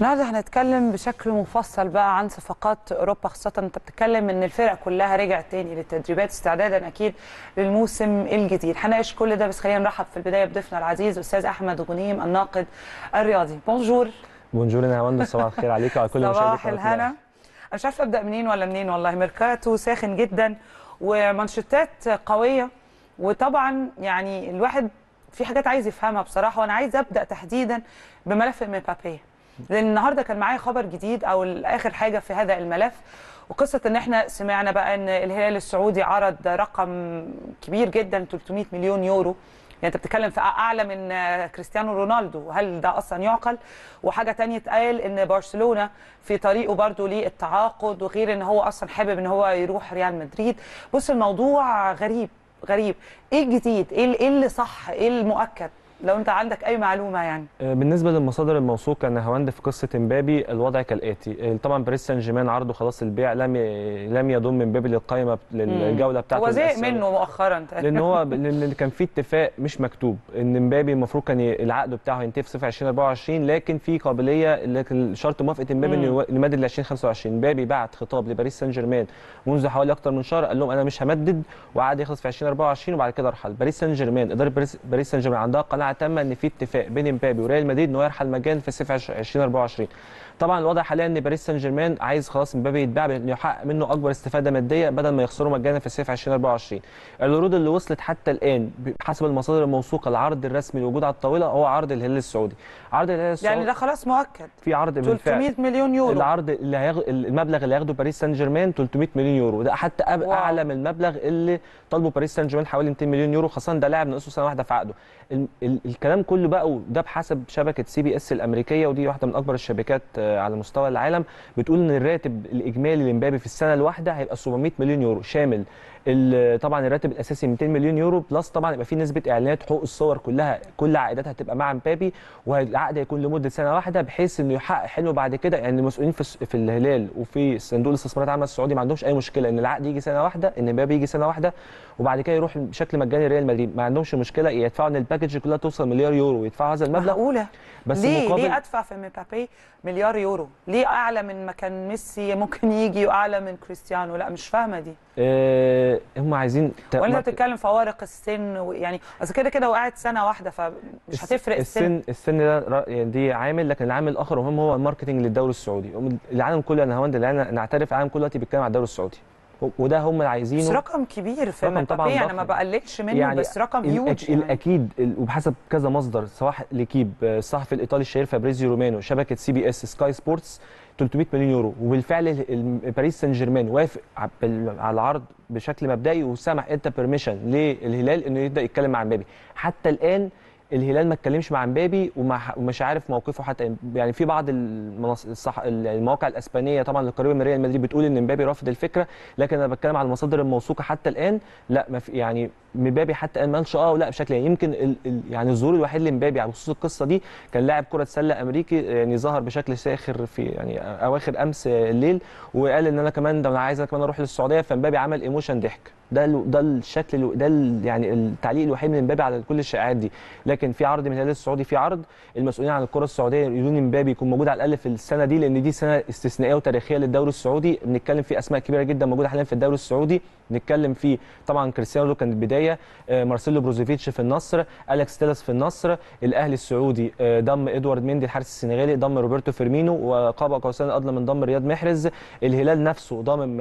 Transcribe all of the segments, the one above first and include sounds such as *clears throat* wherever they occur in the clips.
النهارده هنتكلم بشكل مفصل بقى عن صفقات أوروبا خاصة انت بتتكلم إن الفرق كلها رجعت تاني للتدريبات استعدادا أكيد للموسم الجديد. هناقش كل ده بس خلينا نرحب في البداية بضيفنا العزيز أستاذ أحمد غنيم الناقد الرياضي. Bonjour. Bonjour يا هوند صباح الخير عليك وعلى كل مشاهدينا *laughs* صباح الهنا. أنا مش عارفة أبدأ منين ولا منين والله. ميركاتو ساخن جدا ومانشيتات قوية. وطبعا يعني الواحد في حاجات عايز يفهمها بصراحة وأنا عايز أبدأ تحديدا بملف مبابي. لأن النهارده كان معايا خبر جديد أو آخر حاجة في هذا الملف وقصة إن إحنا سمعنا بقى إن الهلال السعودي عرض رقم كبير جدا 300 مليون يورو. يعني أنت بتتكلم في أعلى من كريستيانو رونالدو. هل ده أصلا يعقل؟ وحاجة تانية اتقال إن برشلونة في طريقه برضو للتعاقد وغير إن هو أصلا حابب إن هو يروح ريال مدريد. بص الموضوع غريب غريب. إيه الجديد؟ إيه اللي صح؟ إيه المؤكد؟ لو انت عندك اي معلومة يعني. بالنسبة للمصادر الموثوقة يا هوند في قصة امبابي الوضع كالآتي. طبعا باريس سان جيرمان عرضه خلاص البيع لم لم يضم امبابي للقائمه للجوله بتاعته هو زهق منه مؤخرا. *laughs* لأن هو لأن كان في اتفاق مش مكتوب إن امبابي المفروض كان العقد بتاعه ينتهي في صيف 2024 لكن في قابلية لكن شرط موافقة امبابي إنه يمدد ل 2025 امبابي بعت خطاب لباريس سان جيرمان منذ حوالي أكتر من شهر قال لهم أنا مش همدد وعقد يخلص في 2024 وبعد كده ارحل باريس سان جيرمان إدارة باريس سان جيرمان عندها قناعة تامه ان في اتفاق بين امبابي وريال مدريد ان هو يرحل مجانا في صيف 2024 طبعا الوضع حاليا إن باريس سان جيرمان عايز خلاص امبابي يتباع يحقق منه أكبر استفادة مادية بدل ما يخسره مجانا في صيف 2024 العروض اللي وصلت حتى الآن حسب المصادر الموثوقة العرض الرسمي الوجود على الطاوله هو عرض الهلال السعودي. عرض الهلال السعودي يعني ده خلاص مؤكد. في عرض 300 مليون يورو. العرض اللي هيغ... المبلغ اللي هياخده باريس سان جيرمان 300 مليون يورو. ده حتى أب... أعلى من المبلغ اللي طالبه باريس سان جيرمان حوالي 200 مليون يورو خاصة ده لاعب ناقصه سنة واحدة في عقده. ال... ال... الكلام كله بقى وده بحسب شبكة CBS الأمريكية ودي واحدة من أكبر الشبكات على مستوى العالم بتقول إن الراتب الإجمالي لامبابي في السنة الواحدة هيبقى 700 مليون يورو شامل. طبعا الراتب الأساسي 200 مليون يورو plus طبعا يبقى في نسبة إعلانات حقوق الصور كلها كل عائداتها هتبقى مع امبابي والعقد هيكون لمدة سنة واحدة بحيث إنه يحقق حلمه بعد كده. يعني المسؤولين في, في الهلال وفي صندوق الاستثمارات العامه السعودي ما عندهمش أي مشكلة إن العقد يجي سنة واحدة إن امبابي يجي سنة واحدة وبعد كده يروح بشكل مجاني ريال مدريد. ما عندهمش مشكلة يدفعوا إن ال package كلها توصل مليار يورو ويدفعوا هذا المبلغ. معقولة؟ بس ليه؟ مقابل... ليه أدفع في مبابي مليار يورو؟ ليه أعلى من ما كان ميسي ممكن يجي وأعلى من كريستيانو؟ لا مش فاهمة دي. أه هم عايزين ولا بتتكلم فوارق السن يعني أصل كده كده وقعت سنة واحدة فمش هتفرق السن. السن السن ده يعني دي عامل لكن العامل الآخر وهم هو ال marketing للدوري السعودي. العالم كله أنا هند نعترف العالم كله دلوقتي بيتكلم على الدوري السعودي. وده هم اللي عايزينه. بس رقم كبير في رقم طبعا أنا ما بقللش منه يعني بس رقم هيوج يعني. الاكيد وبحسب كذا مصدر سواء ليكيب الصحفي الإيطالي الشهير فابريزيو رومانو شبكة CBS سكاي سبورتس 300 مليون يورو. وبالفعل باريس سان جيرمان وافق على العرض بشكل مبدئي وسمح permission للهلال إنه يبدأ يتكلم مع مبابي. حتى الآن الهلال ما اتكلمش مع مبابي ومش عارف موقفه حتى. يعني في بعض. الصح... المواقع الإسبانية طبعا القريبه من ريال مدريد بتقول إن مبابي رافض الفكرة لكن أنا بتكلم على المصادر الموثوقة حتى الآن. لا ما في يعني مبابي حتى الآن ما قالش آه ولا بشكل يعني. يمكن ال... ال... يعني الظهور الوحيد لمبابي على خصوص القصة دي كان لاعب كرة سلة أمريكي يعني ظهر بشكل ساخر في يعني أواخر أمس الليل وقال إن أنا كمان ده أنا عايز أنا كمان أروح للسعودية. فمبابي عمل emotion ضحك. ده ده الشكل ده يعني التعليق الوحيد من امبابي على كل الشائعات دي. لكن في عرض من الهلال السعودي في عرض المسؤولين عن الكرة السعودية يريدون امبابي يكون موجود على الأقل في السنة دي لأن دي سنة استثنائية وتاريخية للدوري السعودي. بنتكلم في أسماء كبيرة جدا موجودة حاليا في الدوري السعودي. نتكلم في طبعا كريستيانو كانت البداية مارسيلو بروزوفيتش في النصر أليكس تيلس في النصر الأهلي السعودي ضم إدوارد مندي الحارس السنغالي ضم روبرتو فيرمينو وقاب قوسين أو أدنى من ضم رياض محرز. الهلال نفسه ضم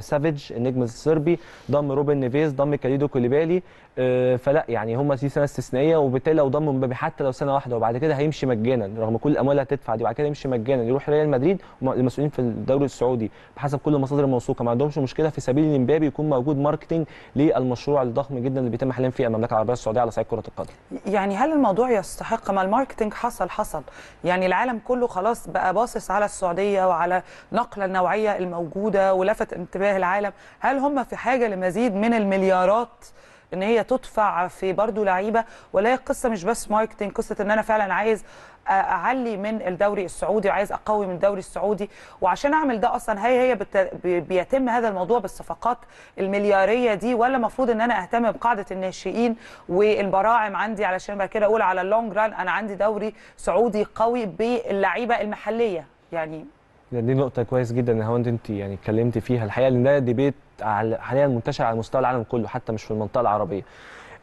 سافيج النجم الصربي ضم روبن نيفيز ضم كاليدو كوليبالي. فلا يعني هم دي سنة استثنائية وبالتالي لو ضموا مبابي حتى لو سنة واحدة وبعد كده هيمشي مجانا رغم كل الاموال اللي هتدفع دي بعد كده يمشي مجانا. يروح ريال مدريد المسؤولين في الدوري السعودي بحسب كل المصادر الموثوقة. ما عندهمش مشكلة في سبيل ان مبابي يكون موجود marketing للمشروع الضخم جدا اللي بيتم حاليا في المملكة العربية السعودية على صعيد كرة القدم. يعني هل الموضوع يستحق؟ ما ال marketing حصل حصل. يعني العالم كله خلاص بقى باصص على السعودية وعلى نقله النوعية الموجودة ولفت انتباه العالم. هل هم في حاجة لمزيد من المليارات إن هي تدفع في برضو لعيبة. ولا هي قصة مش بس ماركتنج قصة إن أنا فعلا عايز أعلي من الدوري السعودي وعايز أقوي من الدوري السعودي. وعشان أعمل ده أصلا هي هي بت... بيتم هذا الموضوع بالصفقات المليارية دي. ولا المفروض إن أنا أهتم بقاعدة الناشئين والبراعم عندي. علشان بعد كده أقول على ال long run أنا عندي دوري سعودي قوي باللعيبة المحلية. يعني دي نقطة كويس جدا يا هند انت يعني اتكلمتي فيها الحقيقة ان ده debate حاليا منتشر على مستوى العالم كله حتى مش في المنطقة العربية.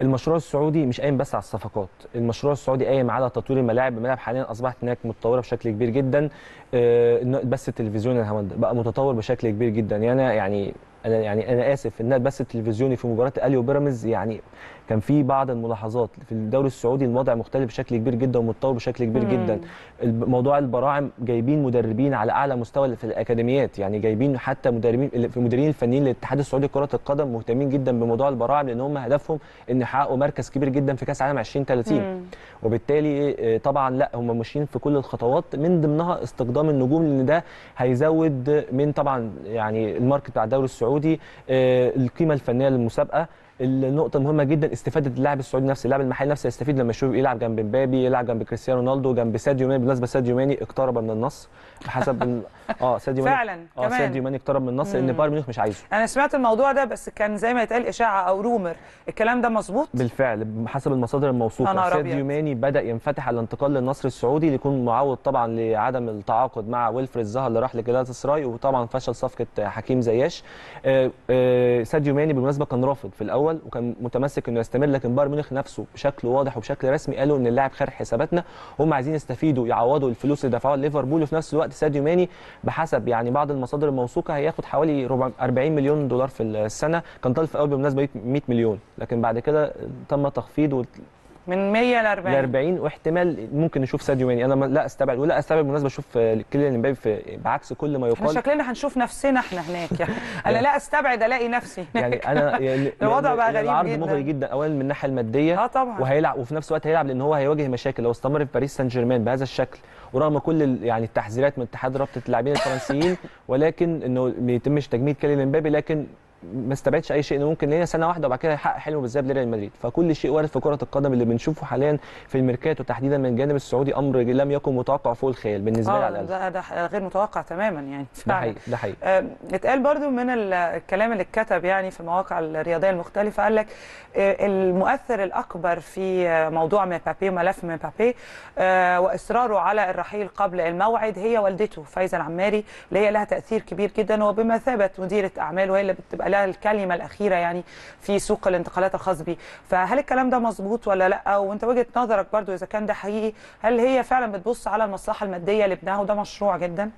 المشروع السعودي مش قايم بس على الصفقات، المشروع السعودي قايم على تطوير الملاعب، الملاعب حاليا أصبحت هناك متطورة بشكل كبير جدا. آه بس التلفزيون يا هند بقى متطور بشكل كبير جدا، يعني يعني أنا يعني أنا آسف ان بس التلفزيوني في مباراة الاهلي وبيراميدز يعني كان في بعض الملاحظات. في الدوري السعودي الوضع مختلف بشكل كبير جدا ومتطور بشكل كبير مم. جدا. موضوع البراعم جايبين مدربين على أعلى مستوى في الأكاديميات. يعني جايبين حتى مدربين في المديرين الفنيين للاتحاد السعودي لكرة القدم مهتمين جدا بموضوع البراعم لأن هم هدفهم إن يحققوا مركز كبير جدا في كأس العالم 2030 مم. وبالتالي آه، طبعا لأ هم ماشيين في كل الخطوات من ضمنها استخدام النجوم لأن ده هيزود من طبعا يعني ال market بتاع الدوري السعودي آه، القيمة الفنية للمسابقة. النقطة مهمة جدا استفادة اللاعب السعودي نفسه، اللاعب المحلي نفسه يستفيد لما يشوف يلعب جنب مبابي، يلعب جنب كريستيانو رونالدو، جنب ساديو ماني، بالمناسبة ساديو ماني اقترب من النصر بحسب ال- *laughs* آه ساديو ماني. فعلا آه ساديو ماني اقترب من النصر لأن. بايرن ميونخ مش عايزه. أنا سمعت الموضوع ده بس كان زي ما يتقال إشاعة أو rumor. الكلام ده مظبوط؟ بالفعل حسب المصادر الموثوقة. ساديو. ماني بدأ ينفتح على الانتقال للنصر السعودي ليكون معوض طبعا لعدم التعاقد مع ويلفريد زها اللي راح لجلطة سراي وطبعا فشل صفقة حكيم زياش. آه، آه، ساديو ماني بالمناسبة كان رافض في الأول. وكان متمسك إنه يستمر لكن بايرن ميونخ نفسه بشكل واضح وبشكل رسمي قالوا إن اللاعب خارج حساباتنا. هم عايزين يستفيدوا يعوضوا الفلوس اللي دفعوها ليفربول وفي نفس الوقت ساديو ماني بحسب يعني بعض المصادر الموثوقة هياخد حوالي ربع 40 مليون دولار في السنة. كان طالب في الأول بالمناسبه 100 مليون. لكن بعد كده تم تخفيض من 100 ل 40 ل 40 واحتمال ممكن نشوف ساديو ماني. أنا لا أستبعد. ولا أستبعد بالمناسبة أشوف آه، كيليان امبابي في بعكس كل ما إحنا يقال شكلنا هنشوف نفسنا إحنا هناك يعني. *laughs* أنا لا أستبعد ألاقي نفسي يعني هناك أنا *laughs* يعني الوضع بقى غريب العرض جداً. مغري جدا. اولا من الناحية المادية. آه طبعا. وهيلعب وفي نفس الوقت هيلعب لأن هو هيواجه مشاكل. لو استمر في باريس سان جيرمان بهذا الشكل ورغم كل يعني التحذيرات من اتحاد رابطة اللاعبين الفرنسيين *laughs* ولكن إنه ما يتمش تجميد كيليان امبابي لكن ما استبعدش أي شيء إنه ممكن هي سنة واحدة وبعد كده يحقق حلمه بالذهاب لريال مدريد. فكل شيء وارد في كرة القدم اللي بنشوفه حاليا في الميركاتو تحديدا من الجانب السعودي أمر لم يكن متوقع فوق الخيال بالنسبة لي آه على الأقل. ده, ده غير متوقع تماما يعني. ده حقيقي ده حقيقي. آه، اتقال برضو من ال- الكلام اللي اتكتب يعني في المواقع الرياضية المختلفة قال لك آه، المؤثر الأكبر في آه، موضوع مبابي وملف مبابي آه، وإصراره على الرحيل قبل الموعد هي والدته فايزة العماري اللي هي لها تأثير كبير جدا وبمثابة مديرة اعمال وهي اللي بتبقى لها الكلمة الأخيرة يعني في سوق الانتقالات الخاص بيه فهل الكلام ده مظبوط ولا لأ؟ وانت وجهة نظرك برضو إذا كان ده حقيقي هل هي فعلا بتبص على المصلحة المادية لابنها وده مشروع جدا؟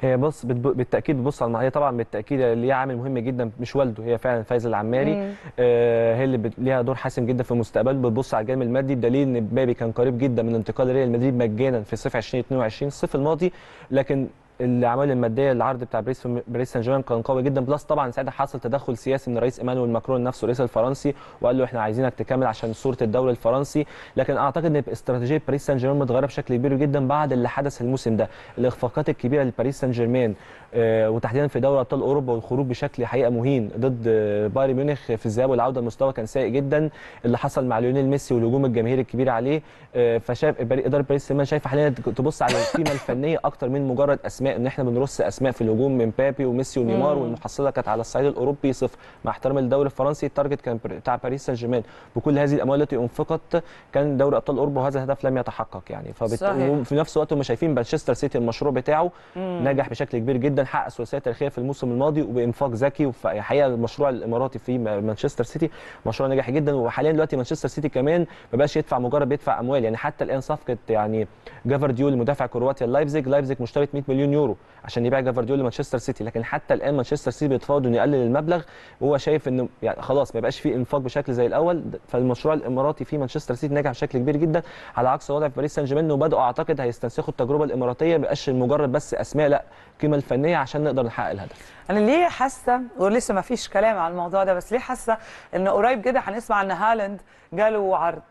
هي بص بالتأكيد بتبص على هي طبعا بالتأكيد ليها عامل مهم جدا مش والده هي فعلا فايزه العماري. آه هي اللي بت- ليها دور حاسم جدا في المستقبل. بتبص على الجانب المادي. بدليل إن مبابي كان قريب جدا من الانتقال لريال مدريد مجانا في صيف 2022 الصيف الماضي. لكن العوامل المادية العرض بتاع باريس باريس سان جيرمان كان قوي جدا. plus طبعا ساعتها حصل تدخل سياسي من الرئيس إيمانويل ماكرون نفسه الرئيس الفرنسي وقال له إحنا عايزينك تكمل عشان صورة الدوري الفرنسي. لكن أعتقد إن استراتيجية باريس سان جيرمان متغيرة بشكل كبير جدا بعد اللي حدث الموسم ده. الإخفاقات الكبيرة لباريس سان جيرمان آه، وتحديدا في دوري أبطال أوروبا والخروج بشكل حقيقة مهين ضد آه، بايرن ميونخ في الذهاب والعودة المستوى كان سيء جدا. اللي حصل مع ليونيل ميسي والهجوم الجماهيري الكبير عليه آه، فشاف إدارة باريس سان شايفة حاليا تبص على القيمة الفنية أكتر من مجرد أسماء. إن إحنا بنرص أسماء في الهجوم مبابي وميسي ونيمار مم. والمحصلة كانت على الصعيد الأوروبي صفر. مع احترام الدوري الفرنسي ال target كان بتاع باريس سان جيرمان بكل هذه الأموال التي أنفقت كان دوري أبطال أوروبا وهذا الهدف لم يتحقق يعني. فبت... صحيح. وفي نفس الوقت هم شايفين مانشستر سيتي المشروع بتاعه نجح بشكل كبير جدا. حقق ثلاثية تاريخية في الموسم الماضي وبإنفاق ذكي. وحقيقه المشروع الإماراتي في مانشستر سيتي مشروع ناجح جدا. وحاليا دلوقتي مانشستر سيتي كمان ما بقاش يدفع مجرد بيدفع أموال. يعني حتى الآن صفقة يعني جافارديول مدافع كرواتيا لايبزيج. لايبزيج مشترط 100 مليون يورو عشان يبيع جافارديول لمانشستر سيتي لكن حتى الآن مانشستر سيتي بيتفاوض إنه يقلل المبلغ وهو شايف إنه يعني خلاص ما يبقاش فيه انفاق بشكل زي الأول. فالمشروع الإماراتي في مانشستر سيتي ناجح بشكل كبير جدا على عكس الوضع في باريس سان جيرمان انه بداوا أعتقد هيستنسخوا التجربة الإماراتية. ما يبقاش مجرد بس أسماء لا القيمه الفنية عشان نقدر نحقق الهدف. أنا ليه حاسة ولسه ما فيش كلام على الموضوع ده بس ليه حاسة ان قريب كده هنسمع إن هالاند جاله عرض؟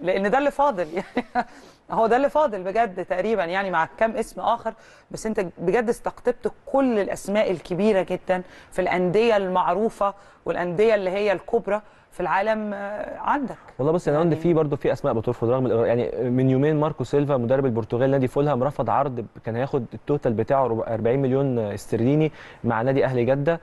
لأن ده اللي فاضل. يعني *laughs* هو ده اللي فاضل بجد تقريبا يعني مع كام اسم آخر بس أنت بجد استقطبت كل الأسماء الكبيرة جدا في الأندية المعروفة والأندية اللي هي الكبرى في العالم آه، عندك والله بص أنا يعني- عندي في برضه في أسماء بترفض رغم. يعني من يومين ماركو سيلفا مدرب البرتغال نادي فولهام رفض عرض كان هياخد ال total بتاعه ربع- 40 مليون استرليني مع نادي أهلي جدة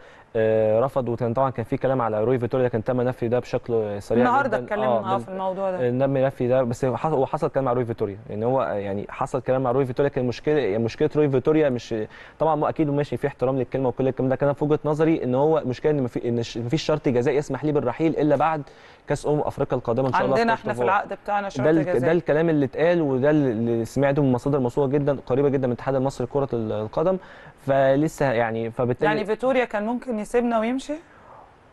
رفض وكان طبعا كان في كلام على روي فيتوريا كان تم نفي ده بشكل سريع النهارده. اتكلمنا آه بال- في الموضوع ده. نم نفي ده. بس هو حصل- كلام مع روي فيتوريا. يعني هو يعني حصل كلام مع روي فيتوريا. كان مشكلة يعني مشكلة روي فيتوريا مش طبعا أكيد ماشي في احترام للكلمة وكل الكلام ده. كان في وجهة نظري إن هو المشكلة إن مفي- إن مفيش شرط جزائي يسمح ليه بالرحيل إلا بعد كأس أمم أفريقيا القادمة إن شاء الله عندنا إحنا في. العقد بتاعنا شرط ال- ده جزائي الكلام اللي اتقال وده اللي سمعته من مصادر موثوقه جدا قريبة جدا من الاتحاد المصري لكرة القدم. فلسه يعني فبالتالي يعني فيتوريا كان ممكن يسيبنا ويمشي؟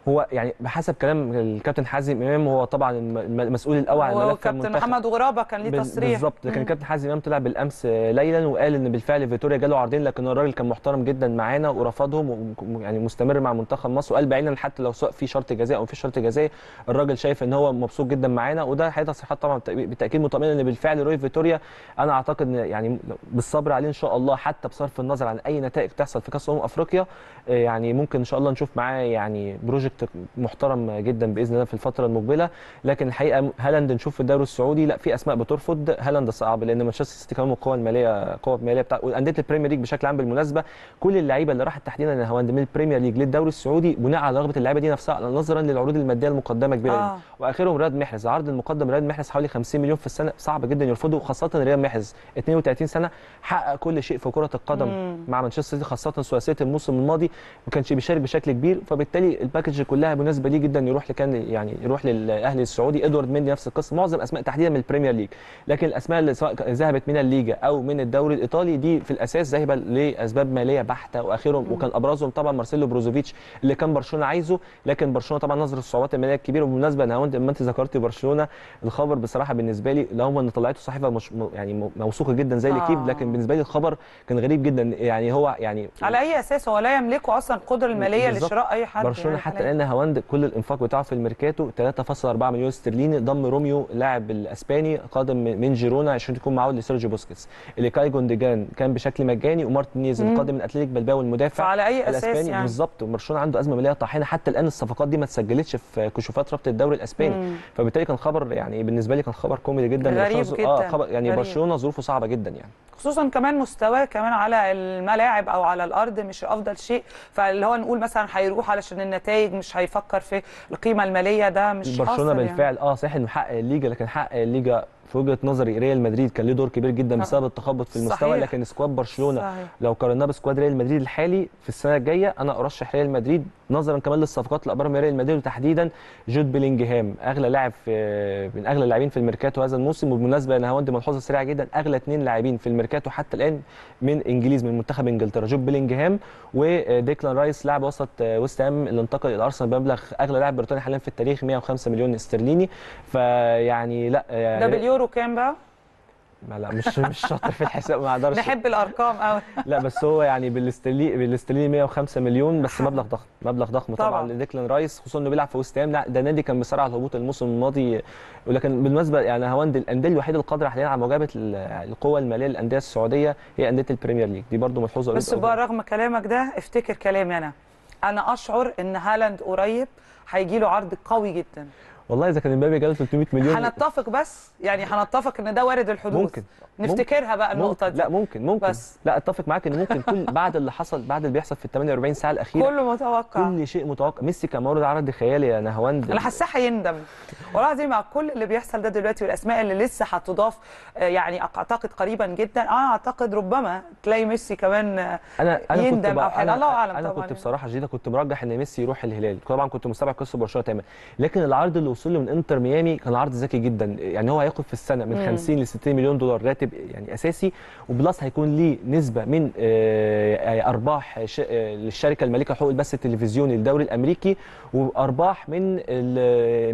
هو يعني بحسب كلام الكابتن حازم إمام هو طبعا الم- الم- المسؤول الأول عن ملف وكابتن المنتخب. محمد غرابة كان ليه تصريح. بالظبط. لكن. الكابتن حازم إمام طلع بالأمس ليلا وقال إن بالفعل فيتوريا جاله عرضين لكن الراجل كان محترم جدا معانا ورفضهم ويعني مستمر مع منتخب مصر. وقال بعيدا حتى لو سواء في شرط جزائي أو مفيش شرط جزائي الراجل شايف إن هو مبسوط جدا معانا. وده حقيقة تصريحات طبعا بالتأكيد مطمئنة إن بالفعل روي فيتوريا أنا أعتقد يعني بالصبر عليه إن شاء الله حتى بصرف النظر عن أي نتائج تحصل في كأس أمم أفريقيا آه، يعني ممكن إن شاء الله نشوف معاه يعني project محترم جدا بإذن الله في الفترة المقبلة. لكن الحقيقة هالاند نشوف في الدوري السعودي لا في أسماء بترفض. هالاند صعب لأن مانشستر سيتي كمان القوه الماليه قوه المالية بتاع وأندية البريمير ليج بشكل عام بالمناسبة كل اللعيبة اللي راحت تحديدا هالاند من البريمير ليج للدوري السعودي بناء على رغبة اللعيبة دي نفسها نظرا للعروض المادية المقدمة كبيرة آه. وآخرهم رياض محرز. عرض المقدم رياض محرز حوالي 50 مليون في السنة صعب جدا يرفضه خاصة رياض محرز. 32 سنة حقق كل شيء في كرة القدم مم. مع مانشستر سيتي خاصة ثلاثية الموسم الماضي ما كانش بيشارك بشكل كبير. فبالتالي ال package كلها مناسبه ليه جدا يروح لكان يعني يروح للأهلي السعودي. إدوارد مندي نفس القصة. معظم أسماء تحديدا من البريمير ليج. لكن الأسماء اللي سواء ذهبت من الليجا أو من الدوري الإيطالي دي في الأساس ذاهبة لأسباب مالية بحتة واخرهم وكان أبرزهم طبعا مارسيلو بروزوفيتش اللي كان برشلونة عايزه. لكن برشلونة طبعا نظر الصعوبات المالية الكبيرة. وبالمناسبة لما أنت ذكرت برشلونة الخبر بصراحة بالنسبة لي لو إن طلعته صحيفة مش يعني موثوقة جدا زي آه. الاكيب لكن بالنسبة لي الخبر كان غريب جدا. يعني هو يعني على أي أساس هو لا يملكه أصلا القدره الماليه. لشراء أي حد برشلونة يعني حتى حالياً. الان هواند كل الإنفاق بتاعه في الميركاتو 3.4 مليون استرليني ضم روميو لاعب الإسباني قادم من جيرونا عشان يكون معوض لسيرجيو بوسكيتس اللي إلكاي جوندوجان كان بشكل مجاني ومارتينيز. القادم من أتلتيك بلباو المدافع فعلى أي أساس الإسباني يعني بالظبط وبرشلونه عنده أزمة مالية طاحنة حتى الآن الصفقات دي ما اتسجلتش في كشوفات رابطة الدوري الإسباني مم. فبالتالي كان خبر يعني بالنسبة لي كان خبر كوميدي جدا غريب ظ- جداً. آه خبر يعني. برشلونة ظروفه صعبة جدا يعني خصوصا كمان مستواه كمان على الملاعب أو على الأرض مش أفضل شيء فاللي هو نقول مثلا هيروح علشان النتائج مش هيفكر في القيمة المالية ده مش برشلونة يعني. بالفعل آه صحيح إنه حقق الليجا لكن حقق الليجا في وجهة نظري ريال مدريد كان له دور كبير جدا. بسبب التخبط في المستوى صحيح. لكن squad برشلونة صحيح. لو قارناه ب squad ريال مدريد الحالي في السنة الجاية أنا أرشح ريال مدريد نظرا كمان للصفقات اللي ابرمها ريال مدريد وتحديدا جود بيلينجهام أغلى لاعب من أغلى اللاعبين في الميركاتو هذا الموسم. وبالمناسبة أنا هقول ملحوظة سريعة جدا أغلى اثنين لاعبين في الميركاتو حتى الآن من إنجليز من منتخب إنجلترا. جود بيلينجهام وديكلان رايس لاعب وسط ويست هام اللي انتقل إلى أرسنال بمبلغ أغلى لاعب بريطاني حاليا في التاريخ 105 مليون استرليني. فيعني لا ده باليورو كام بقى؟ ما لا مش مش شاطر في الحساب ما أقدرش. نحب الأرقام قوي *laughs* لا بس هو يعني بالاسترليني بالاسترليني 105 مليون بس مبلغ ضخم مبلغ ضخم طبعا, طبعاً. لديكلان رايس خصوصا إنه بيلعب في وست هام. ده نادي كان بيصارع على الهبوط الموسم الماضي. ولكن بالمناسبة يعني هواند الأندية الوحيدة القادرة حاليا على مواجهة ال- القوة المالية للأندية السعودية هي أندية البريمير ليج. دي برضو ملحوظة بس بقى رغم كلامك ده افتكر كلامي أنا. أنا أشعر إن هالاند قريب هيجي له عرض قوي جدا. والله إذا كان امبابي جاله 300 مليون هنتفق بس يعني هنتفق إن ده وارد الحدوث ممكن. نفتكرها بقى النقطة دي. لا ممكن ممكن. بس. لا أتفق معاك إن ممكن كل *laughs* بعد اللي حصل بعد اللي بيحصل في ال 48 ساعة الأخيرة كله متوقع. كل شيء متوقع. ميسي كان مرفوض عرض خيالي يا نهواند. أنا حاساه هيندم. والله العظيم مع كل اللي بيحصل ده دلوقتي والأسماء اللي لسه هتضاف آه، يعني أعتقد قريبا جدا. أنا أعتقد ربما تلاقي ميسي كمان آه، أنا كنت يندم أو حاجة. أنا الله أعلم أنا طبعاً كنت يعني. بصراحة جديدة كنت مرجح إن ميسي يروح الهلال. طبعا كنت مستبعد قصة برشلونة تماما. لكن العرض اللي وصل له من انتر ميامي كان عرض ذكي جدا. يعني هو هياخد في السنة من مم. 50 ل 60 مليون دولار راتب يعني أساسي وبلس هيكون ليه نسبة من آه، أرباح آه، للشركة المالكة حقوق البث التلفزيوني للدوري الأمريكي وأرباح من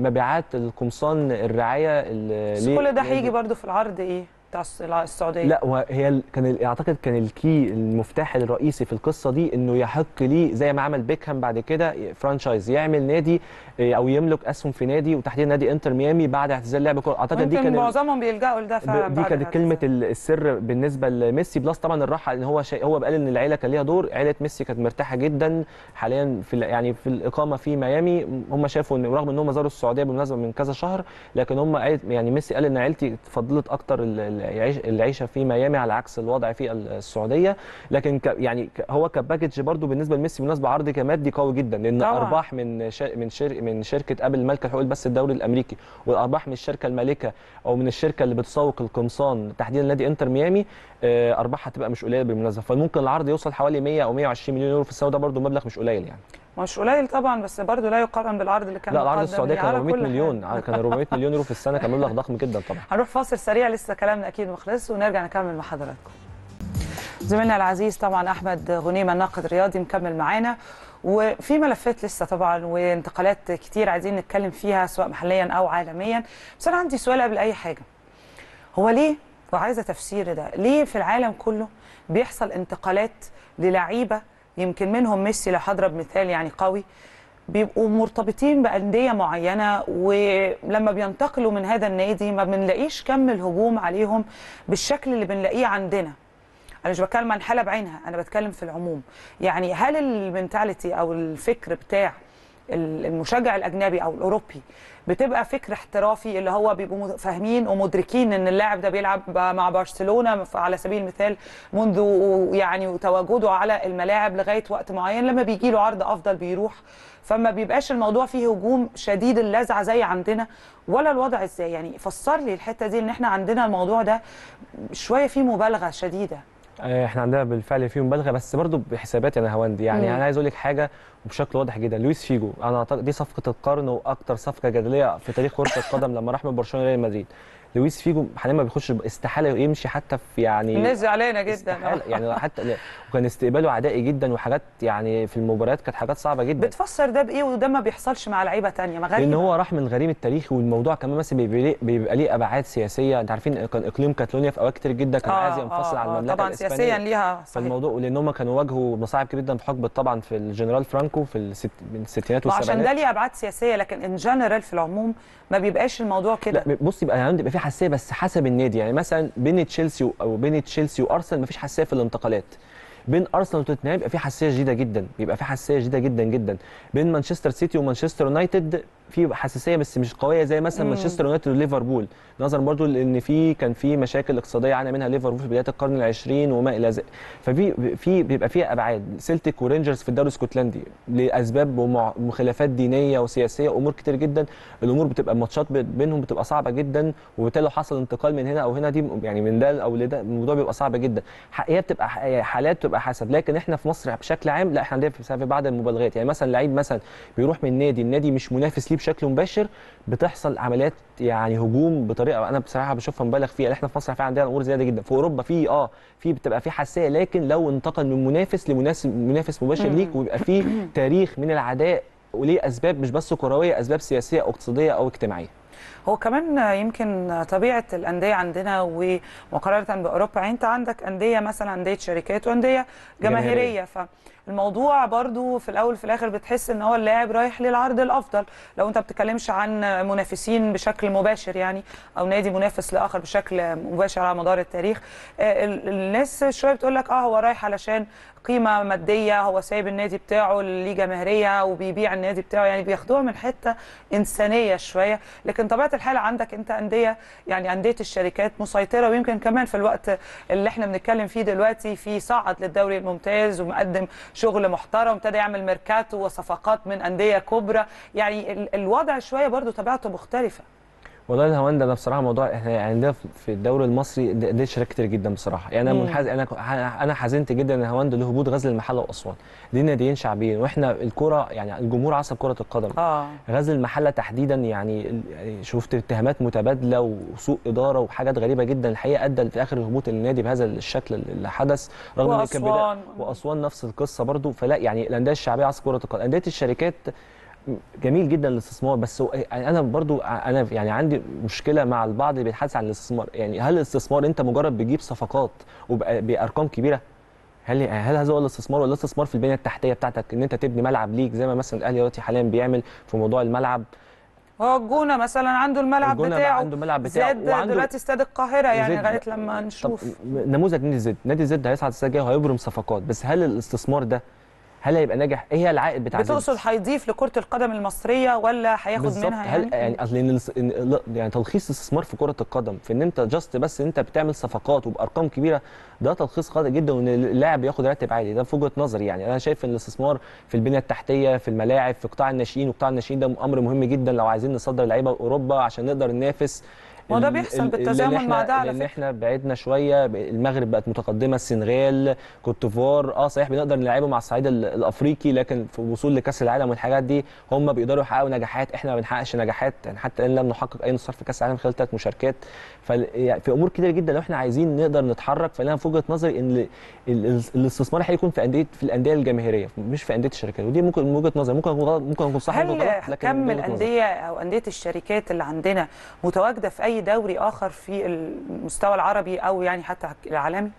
مبيعات القمصان الرعاية ال- بس كل ده هيجي برضو في العرض إيه؟ بتاع الس- السعودية؟ لا وهي ال- كان أعتقد كان ال key المفتاح الرئيسي في القصة دي إنه يحق له زي ما عمل بيكهام بعد كده franchise يعمل نادي إيه، أو يملك أسهم في نادي وتحديدا نادي إنتر ميامي بعد اعتزال لعب كوره أعتقد دي كان معظمهم بيلجأوا لده فعلا دي كانت. كلمة ال- السر بالنسبة لميسي. plus طبعا الراحه إن هو شيء هو قال إن العيلة كان ليها دور. عيلة ميسي كانت مرتاحة جدا حاليا في يعني في الإقامة في ميامي. هم شافوا إن رغم إن هم زاروا السعودية بالمناسبة من كذا شهر لكن هم يعني ميسي قال إن عيلتي فضلت أكتر ال- العيشة في ميامي على عكس الوضع في السعودية. لكن ك يعني هو كباكج برضو بالنسبة لميسي بالنسبة عرض كمادي قوي جدا لأن طبعاً. أرباح من من شر من شركة أبل مالكه حقوق البث الدوري الأمريكي والأرباح من الشركة المالكة أو من الشركة اللي بتسوق القمصان تحديدا نادي إنتر ميامي آه، أرباحها هتبقى مش قليلة بالمناسبة. فممكن العرض يوصل حوالي 100 أو 120 مليون يورو في السنة ده برضو مبلغ مش قليل يعني. مش قليل طبعا بس برضه لا يقارن بالعرض اللي كان لا العرض السعودية كان على 400 كل مليون. كان 400 *laughs* مليون يورو في السنة كان مبلغ ضخم جدا طبعا. هنروح فاصل سريع لسه كلامنا أكيد ما خلصش ونرجع نكمل مع حضراتكم. زميلنا العزيز طبعا أحمد غنيمة الناقد الرياضي مكمل معانا. وفي ملفات لسه طبعا وانتقالات كتير عايزين نتكلم فيها سواء محليا أو عالميا. بس أنا عندي سؤال قبل أي حاجة. هو ليه وعايزة تفسير ده ليه في العالم كله بيحصل انتقالات للعيبة يمكن منهم ميسي لو هضرب مثال يعني قوي بيبقوا مرتبطين بأندية معينة ولما بينتقلوا من هذا النادي ما بنلاقيش كم الهجوم عليهم بالشكل اللي بنلاقيه عندنا. أنا مش بتكلم عن حالة بعينها أنا بتكلم في العموم. يعني هل المنتاليتي أو الفكر بتاع المشجع الأجنبي أو الأوروبي بتبقى فكر احترافي اللي هو بيبقوا فاهمين ومدركين إن اللاعب ده بيلعب مع برشلونة على سبيل المثال منذ يعني تواجده على الملاعب لغاية وقت معين لما بيجي له عرض أفضل بيروح. فما بيبقاش الموضوع فيه هجوم شديد اللذعه زي عندنا ولا الوضع إزاي. يعني فسر لي الحتة دي إن إحنا عندنا الموضوع ده شوية فيه مبالغة شديدة. إحنا عندنا بالفعل في مبالغة بس برضو بحسابات يا هواندي يعني مم. أنا عايز أقول لك حاجة وبشكل واضح جدا. لويس فيجو أنا أعتقد دي صفقة القرن وأكتر صفقة جدلية في تاريخ كرة القدم لما راح من برشلونة ريال مدريد. لويس فيجو حاليا ما بيخش استحالة يمشي حتى في يعني الناس علينا جدا. يعني حتى وكان استقباله عدائي جدا وحاجات يعني في المباريات كانت حاجات صعبة جدا. بتفسر ده بإيه وده ما بيحصلش مع لعيبة ثانية ما غريبه لأن هو راح من غريم التاريخي والموضوع كمان مثلا بيبقى ليه أبعاد سياسية. أنت عارفين كان إقليم كاتالونيا في اوقات كتير جدا كان عايز ينفصل عن المملكة طبعا الإسبانية. سياسيا ليها صحيح. فالموضوع لأن هم كانوا واجهوا مصاعب كبيره جدا في حقبه طبعا في الجنرال فرانكو في الست من الستينات عشان والسبعينات. ده ليه أبعاد سياسية لكن in general في العموم ما بيبقاش الموضوع كده. لا بص يبقى يعني بيبقى في حساسية بس حسب النادي. يعني مثلا بين تشيلسي أو بين تشيلسي وأرسنال مفيش حساسية في الانتقالات. بين أرسنال وتوتنهام بيبقى في حساسية شديدة جدا بيبقى في حساسية شديدة جدا جدا. بين مانشستر سيتي ومانشستر يونايتد في حساسية بس مش قوية زي مثلا مانشستر يونايتد وليفربول. نظرا برضو لإن في كان في مشاكل اقتصادية عانى منها ليفربول في بداية القرن العشرين وما إلى ذلك. ففي في بيبقى فيها أبعاد. سيلتيك ورينجرز في الدوري الإسكتلندي لأسباب ومخالفات دينية وسياسية امور كتير جدا. الأمور بتبقى الماتشات بينهم بتبقى صعبة جدا وبالتالي لو حصل انتقال من هنا أو هنا دي يعني من ده أو لده الموضوع بيبقى صعب جدا. هي بتبقى حالات بتبقى حسب. لكن إحنا في مصر بشكل عام لا إحنا عندنا في بعض المبالغات. يعني مثلا لعيب مثلا بيروح من نادي النادي مش منافس ليه بشكل مباشر بتحصل عمليات يعني هجوم بطريقة أنا بصراحة بشوفها مبالغ فيها. إحنا في مصر في عندنا أمور زيادة جدا. في أوروبا في آه في بتبقى في حساسية. لكن لو انتقل من منافس لمنافس منافس مباشر ليك ويبقى في *clears throat* تاريخ من العداء وليه أسباب مش بس كروية أسباب سياسية أو اقتصادية أو اجتماعية. هو كمان يمكن طبيعة الأندية عندنا ومقارنة بأوروبا يعني انت عندك أندية مثلا أندية شركات وأندية جماهيرية. فالموضوع برضو في الأول في الآخر بتحس إن هو اللاعب رايح للعرض الأفضل. لو أنت بتتكلمش عن منافسين بشكل مباشر يعني أو نادي منافس لآخر بشكل مباشر على مدار التاريخ الناس شوية بتقول لك آه هو رايح علشان قيمة مادية هو سايب النادي بتاعه اللي جماهيريه وبيبيع النادي بتاعه يعني بياخدوها من حتة إنسانية شوية. لكن طبيعة الحال عندك أنت أندية يعني أندية الشركات مسيطرة ويمكن كمان في الوقت اللي إحنا بنتكلم فيه دلوقتي في صعد للدوري الممتاز ومقدم شغل محترم ابتدى يعمل ميركاتو وصفقات من أندية كبرى. يعني الوضع شوية برضو طبيعته مختلفة. والله الهوان ده بصراحة موضوع إحنا عندنا في الدوري المصري دي شركات كتير جدا بصراحة. يعني أنا منحاز أنا أنا حزنت جدا إن هوان لهبوط غزل المحلة وأسوان. دي ناديين شعبيين. وإحنا الكوره يعني الجمهور عصب كرة القدم. آه. غزل المحلة تحديدا يعني شفت اتهامات متبادلة وسوء إدارة وحاجات غريبة جدا. الحقيقة أدى في آخر هبوط النادي بهذا الشكل اللي حدث رغم إن كان وأسوان نفس القصة برضو. فلا يعني الأندية الشعبية عصب كرة القدم. أندية الشركات جميل جدا الاستثمار بس يعني أنا برضو أنا يعني عندي مشكلة مع البعض اللي بيتحدث عن الاستثمار. يعني هل الاستثمار أنت مجرد بتجيب صفقات وبارقام كبيرة؟ هل هل هذا هو الاستثمار ولا الاستثمار في البنية التحتية بتاعتك؟ إن أنت تبني ملعب ليك زي ما مثلا الأهلي دلوقتي حاليا بيعمل في موضوع الملعب. هو الجونة مثلا عنده الملعب بتاعه. عنده الملعب بتاعه زاد وعنده- دلوقتي استاد القاهرة يعني زد- لغاية لما نشوف. نموذج نادي زد. نادي زد هيصعد السنة الجايه وهيبرم صفقات. بس هل الاستثمار ده هل هيبقى ناجح؟ إيه هي العائد بتاع بتقصد هيضيف لكرة القدم المصرية ولا هياخد منها يعني؟ هل يعني؟ أصل إن الاس- إن لا، يعني تلخيص الاستثمار في كرة القدم في إن أنت just بس أنت بتعمل صفقات وبأرقام كبيرة ده تلخيص خاطئ جدا وإن اللاعب ياخد راتب عالي. ده في وجهة نظري يعني. أنا شايف إن الاستثمار في البنية التحتية في الملاعب في قطاع الناشئين وقطاع الناشئين ده أمر مهم جدا لو عايزين نصدر لعيبة لاوروبا عشان نقدر ننافس ما ده بيحصل ال- بالتزامن مع ده على لأن فكرة. إحنا بعدنا شوية المغرب بقت متقدمة السنغال كوتيفوار آه صحيح بنقدر نلعبه مع الصعيد ال- الأفريقي لكن في الوصول لكأس العالم والحاجات دي هم بيقدروا يحققوا نجاحات إحنا ما بنحققش نجاحات يعني حتى الان لم نحقق أي نصر في كأس العالم خلال ثلاث مشاركات يعني في أمور كتير جدا لو إحنا عايزين نقدر نتحرك فانا في وجهة نظري إن ال- ال- الاستثمار هيكون في انديه في الأندية الجماهيرية مش في أندية الشركات ودي ممكن من وجهة نظري ممكن أكون ممكن أكون صح هل كم. الأندية أو أندية الشركات اللي عندنا متواجدة في أي دوري آخر في المستوى العربي أو يعني حتى العالمي؟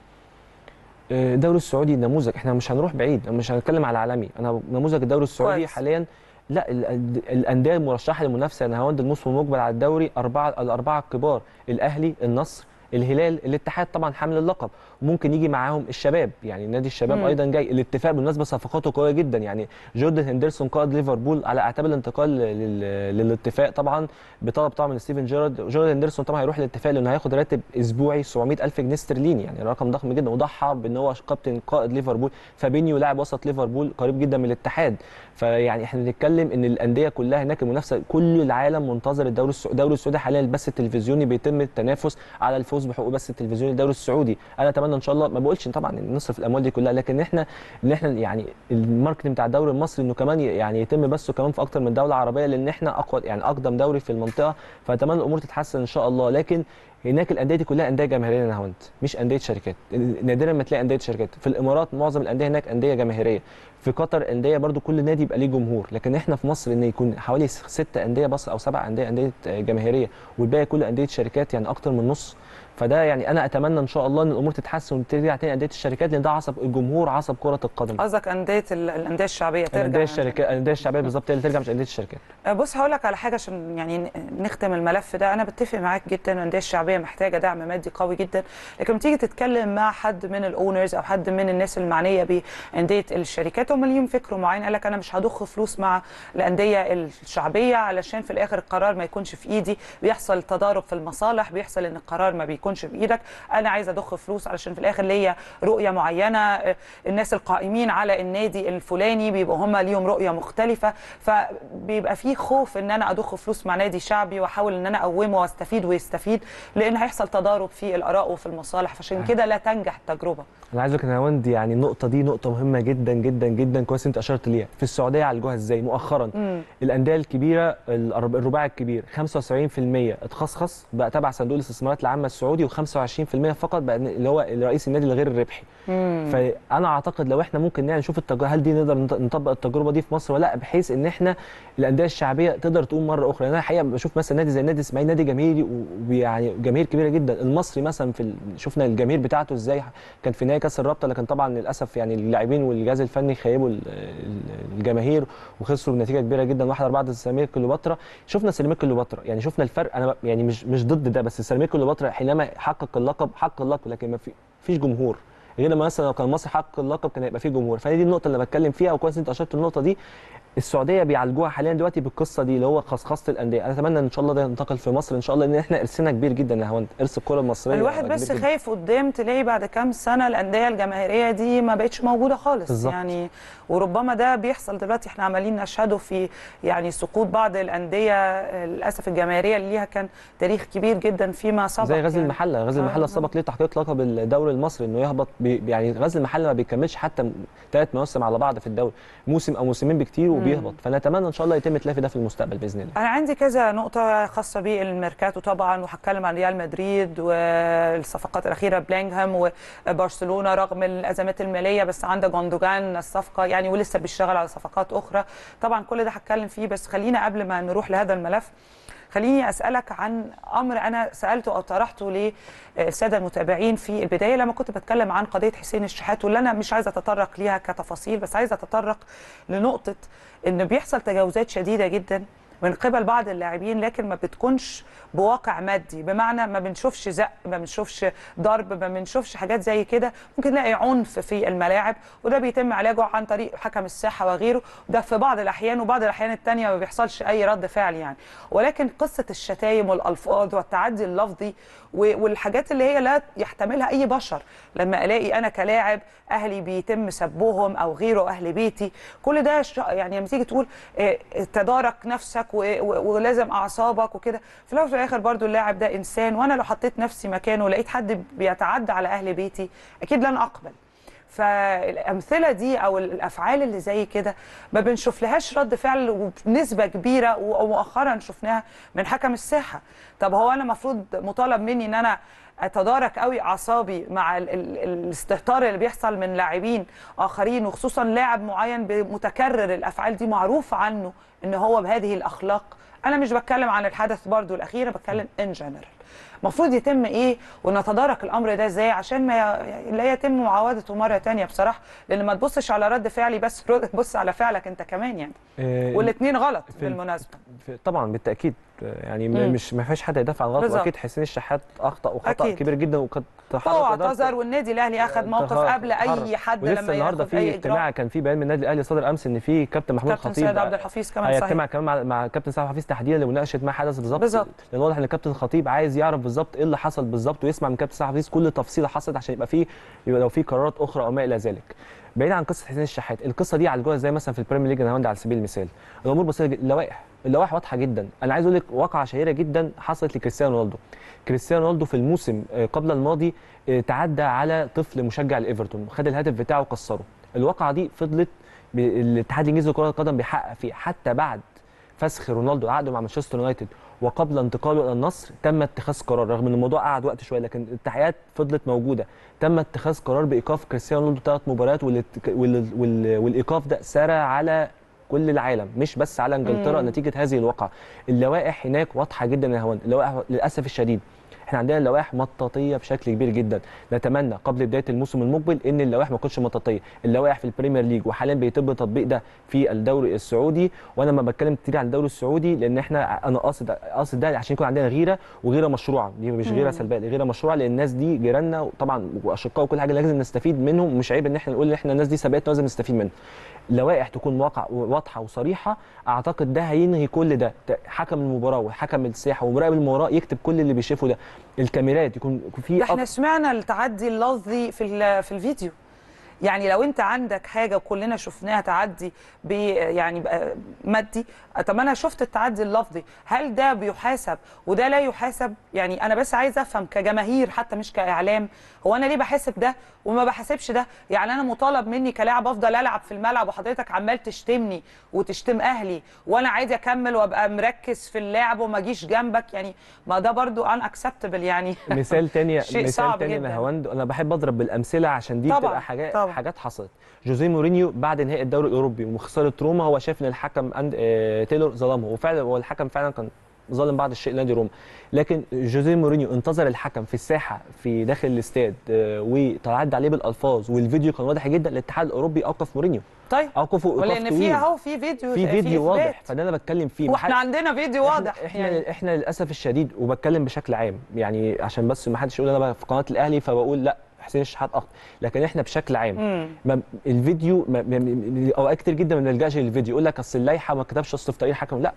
الدوري السعودي نموذج إحنا مش هنروح بعيد مش هنتكلم على العالمي أنا نموذج الدوري السعودي كويس. حاليا لا ال- ال- الأندية المرشحة للمنافسة يا هوند الموسم المقبل على الدوري أربعة الأربعة الكبار الأهلي النصر الهلال الاتحاد طبعا حامل اللقب. ممكن يجي معاهم الشباب. يعني نادي الشباب مم. أيضا جاي. الاتفاق بالنسبة صفقاته قوية جدا. يعني جوردن هندرسون قائد ليفربول على اعتاب الانتقال لل- للاتفاق طبعا بطلب طبعا من ستيفن جيرارد. جوردن هندرسون طبعا هيروح الاتفاق لأنه هياخد راتب أسبوعي 700 ألف جنيه استرليني يعني رقم ضخم جدا. وضحى بأن هو كابتن قائد ليفربول. فابينيو لاعب وسط ليفربول قريب جدا من الاتحاد. فيعني إحنا بنتكلم إن الأندية كلها هناك المنافسه كل العالم منتظر الدوري السعودي الدوري السعودي حاليا. البث التلفزيوني بيتم التنافس على الفوز بحقوق بث التلفزيوني الدوري السعودي. أنا أتمنى ان شاء الله ما بقولش طبعا نصرف الأموال دي كلها لكن إحنا إن إحنا يعني ال marketing بتاع الدوري المصري إنه كمان يعني يتم بثه كمان في أكتر من دولة عربية لأن إحنا أقوى يعني أقدم دوري في المنطقة. فأتمنى الأمور تتحسن إن شاء الله. لكن هناك الأندية دي كلها أندية جماهيرية يا هوند مش أندية شركات. نادرا ما تلاقي أندية شركات. في الإمارات معظم الأندية هناك أندية جماهيرية. في قطر أندية برضو كل نادي يبقى ليه جمهور. لكن إحنا في مصر إن يكون حوالي ست أندية بس أو سبع أندية أندية جماهيرية والباقي كله أندية شركات يعني أكتر من نص. فده يعني أنا أتمنى إن شاء الله إن الأمور تتحسن وترجع تاني أندية الشركات لأن ده عصب الجمهور عصب كرة القدم. قصدك أندية ال- الأندية الشعبية ترجع الأندية يعني. الشركات الأندية الشعبية بالظبط هي اللي ترجع مش أندية الشركات. بص هقول لك على حاجة عشان يعني نختم الملف ده. أنا بتفق معاك جدا الأندية الشعبية محتاجة دعم مادي قوي جدا. لكن تيجي تتكلم مع حد من الأونرز أو حد من الناس المعنية بأندية الشركات هم ليهم فكر معين. قال لك أنا مش هضخ فلوس مع الأندية الشعبية علشان في الآخر القرار ما يكونش في إيدي. بيحصل تضارب في المصالح بيحصل إن القرار ما بيكونش بإيدك. أنا عايز أضخ فلوس علشان في الآخر ليا رؤية معينة. آه، الناس القائمين على النادي الفلاني بيبقوا هم ليهم رؤية مختلفة. فبيبقى في خوف إن أنا أضخ فلوس مع نادي شعبي وأحاول إن أنا أقومه وأستفيد ويستفيد لأن هيحصل تضارب في الآراء وفي المصالح. فعشان كده لا تنجح التجربة. أنا عايز أقول لك يا يعني النقطة دي نقطة مهمة جدا جدا جدا كويس أنت أشرت ليها في السعودية عالجوها إزاي مؤخرا مم. الأندية الكبيرة الرباعي الكبير 75% اتخصخص بقى تبع صندوق الاستثمارات العامة السعودي و25% فقط بقى اللي هو رئيس النادي الغير الربحي مم. فأنا أعتقد لو إحنا ممكن يعني نشوف التجربه هل دي نقدر نط- نطبق التجربة دي في مصر ولا لأ بحيث إن إحنا الأندية الشعبية تقدر تقوم مرة أخرى أنا الحقيقة بشوف مثلا نادي زي نادي إسماعيل نادي جماهيري ويعني جماهير كبيرة جدا المصري مثلا في. شفنا الجماهير بتاعته إزاي كان في نهائي كأس الرابطة لكن طبعا للأسف يعني اللاعبين والجهاز الفني خيبوا ال- ال- الجماهير وخسروا بنتيجة كبيرة جدا 1 4 ضد سيراميكا كليوباترا. شفنا سيراميكا كليوباترا يعني شفنا الفرق. أنا يعني مش مش ضد ده بس سيراميكا كليوباترا حينما حقق اللقب حقق اللقب لكن ما في فيش جمهور. غير لما مثلا لو كان مصر حقق اللقب كان هيبقى فيه جمهور. فهي دي النقطة اللي بتكلم فيها وكويس أنت أشرت النقطة دي. السعودية بيعالجوها حاليا دلوقتي بالقصة دي اللي هو خصخصة الأندية أنا أتمنى إن شاء الله ده ينتقل في مصر إن شاء الله لأن إحنا إرثنا كبير جدا يا هوند إرث الكرة المصرية الواحد بس. خايف قدام تلاقي بعد كام سنة الأندية الجماهيرية دي ما بقتش موجودة خالص بالظبط. يعني وربما ده بيحصل دلوقتي إحنا عمالين نشهده في يعني سقوط بعض الأندية آه، للأسف الجماهيرية اللي ليها كان تاريخ كبير جدا فيما سبق زي غزل يعني. المحله غزل آه، المحلة آه. سبق ليه تحقيق لقب الدوري المصري إنه يهبط بي يعني غزل المحلة ما بيكملش حتى ثلاث مواسم على بعض في الدوري موسم أو موسمين بكتير وبيهبط فنتمنى إن شاء الله يتم تلافي ده في المستقبل بإذن الله. أنا عندي كذا نقطة خاصة بالميركاتو طبعا وهتكلم عن ريال مدريد والصفقات الأخيرة بلينغهام وبرشلونة رغم الأزمات المالية بس عندك جوندوجان الصفقة يعني ولسه بيشتغل على صفقات أخرى. طبعا كل ده هتكلم فيه بس خلينا قبل ما نروح لهذا الملف خليني أسألك عن أمر أنا سألته أو طرحته للسادة المتابعين في البداية لما كنت بتكلم عن قضية حسين الشحات واللي أنا مش عايزة أتطرق ليها كتفاصيل بس عايزة أتطرق لنقطة ان بيحصل تجاوزات شديدة جدا من قبل بعض اللاعبين لكن ما بتكونش بواقع مادي. بمعنى ما بنشوفش زق ما بنشوفش ضرب ما بنشوفش حاجات زي كده. ممكن نلاقي عنف في الملاعب وده بيتم علاجه عن طريق حكم الساحة وغيره. وده في بعض الأحيان وبعض الأحيان الثانية ما بيحصلش أي رد فعل يعني. ولكن قصة الشتايم والألفاظ والتعدي اللفظي والحاجات اللي هي لا يحتملها أي بشر. لما ألاقي أنا كلاعب أهلي بيتم سبهم أو غيره أهل بيتي كل ده يعني لما تيجي تقول تدارك نفسك ولازم اعصابك وكده. في الأول وفي الآخر برضو اللاعب ده إنسان وأنا لو حطيت نفسي مكانه ولقيت حد بيتعدى على أهل بيتي أكيد لن أقبل. فالأمثلة دي أو الأفعال اللي زي كده ما بنشوف لهاش رد فعل وبنسبه كبيرة ومؤخرا شفناها من حكم الساحة. طب هو أنا المفروض مطالب مني إن أنا أتدارك قوي أعصابي مع ال ال الاستهتار اللي بيحصل من لاعبين آخرين وخصوصا لاعب معين متكرر الأفعال دي معروف عنه إن هو بهذه الأخلاق. أنا مش بتكلم عن الحدث برضو الأخير بتكلم ان جنرال المفروض يتم إيه ونتدارك الأمر ده إزاي عشان ما لا يتم معاودته مرة تانية بصراحة لأن ما تبصش على رد فعلي بس *laughs* بص على فعلك أنت كمان يعني إيه والاثنين غلط بالمناسبة طبعا بالتأكيد يعني مم. مش ما فيش حد يدافع عن غلط بالظبط. وأكيد حسين الشحات أخطأ وخطأ أكيد. كبير جدا وقد هو. اعتذر والنادي الأهلي اخذ موقف قبل أي. حد ولسه لما النهارده في اجتماع كان في بيان من النادي الأهلي صدر أمس إن في كابتن محمود كابتن خطيب سيد عبد الحفيظ كمان صحيح هيجتمع كمان مع مع كابتن سعد حفيظ تحديدا لمناقشة ما حدث بالظبط. لأن واضح إن الكابتن خطيب عايز يعرف بالظبط إيه اللي حصل بالظبط ويسمع من كابتن حفيظ كل تفصيلة حصلت عشان يبقى في يبقى لو في قرارات أخرى أو ما إلى ذلك. بعيد عن قصة حسين الشحات القصة دي عالجوها زي مثلا في ال Premier League الهولندي على سبيل المثال. الأمور بسيطة جدا اللوائح اللوائح واضحة جدا. أنا عايز أقول لك واقعة شهيرة جدا حصلت لكريستيانو رونالدو. كريستيانو رونالدو في الموسم آه، قبل الماضي آه، تعدى على طفل مشجع لإيفرتون خد الهدف بتاعه وكسره. الواقعة دي فضلت الاتحاد الإنجليزي لكرة القدم بيحقق فيه حتى بعد فسخ رونالدو عقده مع مانشستر يونايتد وقبل انتقاله إلى النصر تم اتخاذ قرار رغم إن الموضوع قعد وقت شوية لكن التحقيقات فضلت موجودة. تم اتخاذ قرار بإيقاف كريستيانو رونالدو ثلاث مباريات والإيقاف ده سرى على كل العالم مش بس على إنجلترا مم. نتيجة هذه الواقعة. اللوائح هناك واضحة جدا يا هوند اللوائح للأسف الشديد. إحنا عندنا لوائح مطاطية بشكل كبير جدا. نتمنى قبل بداية الموسم المقبل إن اللوائح ما تكونش مطاطية. اللوائح في ال Premier League وحاليا بيتم تطبيق ده في الدوري السعودي. وأنا ما بتكلم كتير عن الدوري السعودي لأن إحنا أنا قاصد قاصد ده عشان يكون عندنا غيرة وغيرة مشروعة. دي مش غيرة. سلبية دي غيرة مشروعة لأن الناس دي جيراننا طبعا وأشقاء وكل حاجة لازم نستفيد منهم. مش عيب إن إحنا نقول إن إحنا الناس دي سبقتنا لازم نستفيد منها. لوائح تكون واقع واضحة وصريحة أعتقد ده هينهي كل ده. حكم المباراة وحكم الساحة ومراقب المباراة يكتب كل اللي بيشوفه ده. الكاميرات يكون في إحنا سمعنا التعدي اللفظي في في الفيديو. يعني لو انت عندك حاجة وكلنا شفناها تعدي ب يعني مادي طب أنا شفت التعدي اللفظي. هل ده بيحاسب؟ وده لا يحاسب. يعني أنا بس عايز افهم كجماهير حتى مش كإعلام هو أنا ليه بحاسب ده وما بحاسبش ده؟ يعني أنا مطالب مني كلاعب افضل العب في الملعب وحضرتك عمال تشتمني وتشتم أهلي وأنا عايز اكمل وابقى مركز في اللعب وما اجيش جنبك؟ يعني ما ده برضو unacceptable يعني. مثال تاني *laughs* مثال تاني هوند أنا بحب أضرب بالأمثلة عشان دي طبعاً، بتبقى حاجات طبعاً. حاجات حصلت. جوزيه مورينيو بعد نهائي الدوري الأوروبي وخساره روما هو شايف إن الحكم أنت... آه... تايلور ظلمه. وفعلا هو الحكم فعلا كان ظالم بعض الشيء نادي روما. لكن جوزيه مورينيو انتظر الحكم في الساحة في داخل الاستاد آه... وتعدى عليه بالألفاظ والفيديو كان واضح جدا. الاتحاد الأوروبي أوقف مورينيو. طيب. اوقفه ايقاف ولان في طويل أهو في فيديو في فيديو واضح. فده أنا بتكلم فيه. وإحنا عندنا فيديو واضح. إحنا يعني إحنا للأسف الشديد وبتكلم بشكل عام. يعني عشان بس ما حدش يقول أنا بقى في قناة الأهلي فبقول لأ. حسين الشحات اخطا لكن إحنا بشكل عام. ما الفيديو أوقات كتير جدا ما بنلجأش للفيديو. يقول لك أصل اللائحة ما كتبش أصل في تقرير حكم. لا.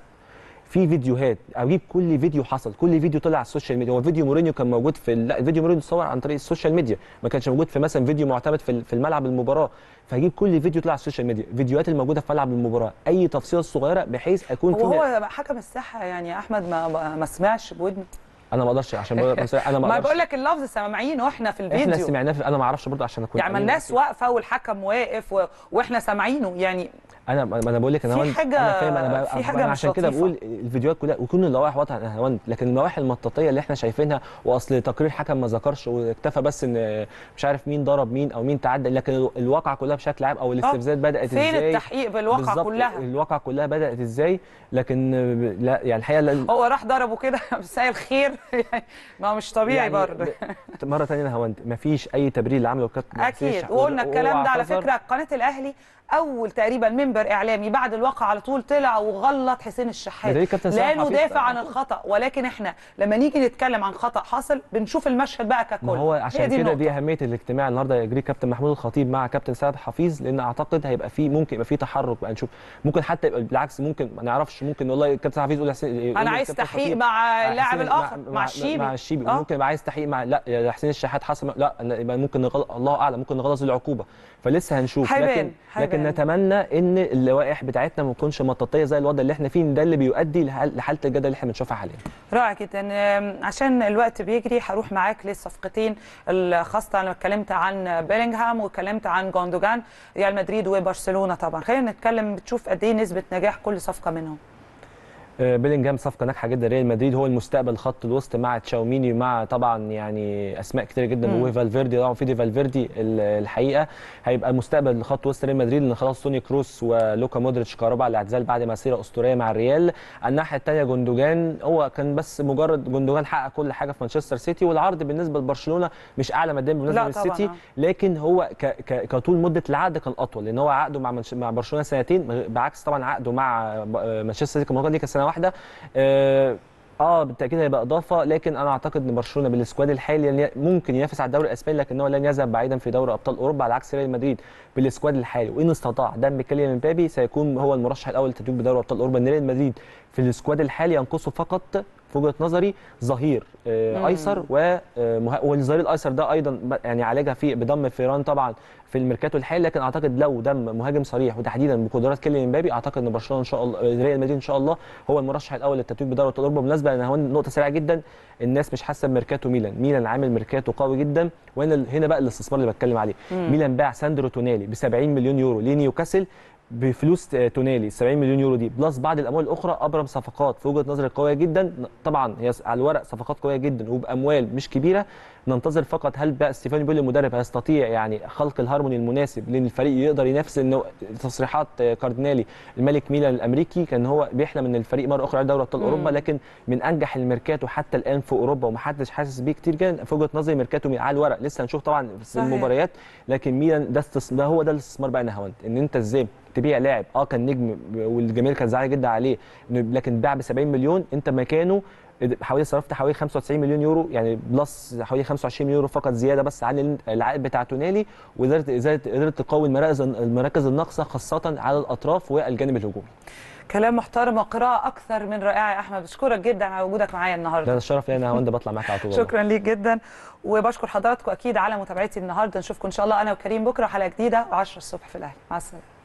في فيديوهات. أجيب كل فيديو حصل. كل فيديو طلع على ال social media. هو فيديو مورينيو كان موجود في لا فيديو مورينيو اتصور عن طريق ال social media. ما كانش موجود في مثلا فيديو معتمد في في الملعب المباراة. فهجيب كل فيديو طلع على ال social media. فيديوهات الموجودة في ملعب المباراة. أي تفصيلة صغيرة بحيث أكون هو هو حكم الساحة يعني أحمد ما ما ما سمعش بودنه أنا ما أقدرش عشان *laughs* أنا ما ما بقول لك اللفظ سامعينه وإحنا في إحنا الفيديو سمعناه في- أنا ما أعرفش برضه عشان أكون يعني ما الناس. واقفة والحكم واقف و... وإحنا سامعينه. يعني أنا ما أنا بقول لك أنا في حاجة- أنا فاهم أنا في حاجة أنا عشان كده. بقول الفيديوهات كلها ويكون اللوائح واضحة. لكن اللوائح المطاطية اللي إحنا شايفينها وأصل تقرير حكم ما ذكرش واكتفى بس إن مش عارف مين ضرب مين أو مين تعدى لكن الواقعة كلها بشكل عام أو الاستفزازات بدأت فين إزاي؟ التحقيق بالواقع بالظبط، كلها؟ الواقعة كلها بدأت إزاي؟ لكن لا يعني الحقيقة لا- هو راح ضربه كده *laughs* مساء الخير. يعني *laughs* ما هو مش طبيعي يعني برضه. مرة ثانية أنا هوند مفيش أي تبرير اللي عمله الكابتن أكيد وقلنا الكلام ده على. فكرة قناة الأهلي أول تقريبا منبر إعلامي بعد الواقع على طول طلع وغلط حسين الشحات لأنه دافع. عن الخطأ ولكن إحنا لما نيجي نتكلم عن خطأ حصل بنشوف المشهد بقى ككل ما هو عشان كده دي. أهمية الاجتماع النهارده يجري كابتن محمود الخطيب مع كابتن سعد حفيظ لأن أعتقد هيبقى فيه ممكن يبقى فيه تحرك بقى نشوف ممكن حتى يبقى بالعكس ممكن ما نعرفش ممكن والله كابتن حفيظ يقول حسين أنا عايز تحقيق مع اللاعب الآخر مع, الشيبي مع الشيبي آه. ممكن يبقى عايز تحقيق مع لا يا حسين الشحات حصل لا ممكن. الله أعلم ممكن نغلظ العقوبة فلسه هنشوف. هيبان، لكن لكن هيبان. نتمنى إن اللوائح بتاعتنا ما تكونش مطاطية زي الوضع اللي إحنا فيه ده اللي بيؤدي لحال- لحالة الجدل اللي إحنا بنشوفها حاليا. رائع جدا. عشان الوقت بيجري هروح معاك للصفقتين الخاصة. أنا اتكلمت عن بيلينجهام واتكلمت عن جوندوجان ريال مدريد وبرشلونة طبعا. خلينا نتكلم بتشوف قد إيه نسبة نجاح كل صفقة منهم. بيلينجهام صفقة ناجحة جدا ريال مدريد هو المستقبل خط الوسط مع تشاوميني مع طبعا يعني أسماء كتير جدا. وفالفيردي طبعا فيدي فالفيردي ال- الحقيقة هيبقى المستقبل خط وسط ريال مدريد لأن خلاص توني كروس ولوكا مودريتش قربوا على الاعتزال بعد مسيره أسطورية مع الريال الناحية الثانية جوندوجان هو كان بس مجرد جوندوجان حقق كل حاجة في مانشستر سيتي والعرض بالنسبة لبرشلونة مش أعلى ماديا بالنسبة للسيتي آه. لكن هو ك ك كطول مدة العقد كان أطول لأن هو عقده مع. مع برشلونة سنتين بعكس طبعا عقده مع ب- مانشستر سيتي كان سنة واحدة. آه آه، بالتأكيد هيبقى إضافة لكن أنا أعتقد إن برشلونة بال squad الحالي ممكن ينافس على الدوري الإسباني لكنه لن يذهب بعيدا في دوري أبطال أوروبا على عكس ريال مدريد. بال squad الحالي وإن استطاع ضم كيليان امبابي سيكون هو المرشح الأول للتتويج بدوري أبطال أوروبا. ان ريال مدريد في ال squad الحالي ينقصه فقط في وجهة نظري ظهير آه،. أيسر آه، والظهير الأيسر ده أيضا يعني عالجها في بضم فيران طبعا في الميركاتو الحالي. لكن أعتقد لو ضم مهاجم صريح وتحديدا بقدرات كيليان امبابي أعتقد إن برشلونة إن شاء الله ريال مدريد إن شاء الله هو المرشح الأول للتتويج بدوري أبطال أوروبا. بالمناسبة هوند نقطة سريعة جدا الناس مش حاسة بميركاتو ميلان. ميلان عامل ميركاتو قوي جدا. وهنا هنا بقى الاستثمار اللي بتكلم عليه. ميلان باع ساندرو تونالي. ب 70 مليون يورو لنيوكاسل بفلوس تونالي 70 مليون يورو دي plus بعض الأموال الأخرى أبرم صفقات في وجهة نظري قوية جدا طبعا هي على الورق صفقات قوية جدا وبأموال مش كبيرة ننتظر فقط هل بقى ستيفانو بيولي المدرب هيستطيع يعني خلق الهارموني المناسب لأن الفريق يقدر ينافس انه تصريحات كاردينالي مالك ميلان الأمريكي كان هو بيحلم إن الفريق مرة أخرى دوري أبطال. أوروبا لكن من أنجح الميركاتو حتى الآن في أوروبا ومحدش حاسس بيه كتير جدا في وجهة نظري ميركاتو على الورق لسه هنشوف طبعا في. المباريات لكن ميلان ده. ده هو ده الاستثمار بقى نهاوند إن أنت إزاي تبيع لاعب. آه كان نجم والجماهير كانت زعلانة جدا عليه لكن باع ب 70 مليون انت مكانه حوالي صرفت حوالي 95 مليون يورو يعني plus حوالي 25 مليون يورو فقط زيادة بس عن العائد بتاع تونالي وقدرت قدرت قدرت تقوي المراكز المراكز الناقصة خاصة على الأطراف والجانب الهجومي. كلام محترم وقراءة أكثر من رائعة يا أحمد. بشكرك جدا على وجودك معايا النهارده. ده الشرف لي أنا هوندا بطلع معاك على طول. شكرا ليك جدا. وبشكر حضراتكم أكيد على متابعتي النهارده. نشوفكم إن شاء الله. أنا وكريم بكرة حلقة جديدة 10 الصبح في الأهلي. مع السلامة.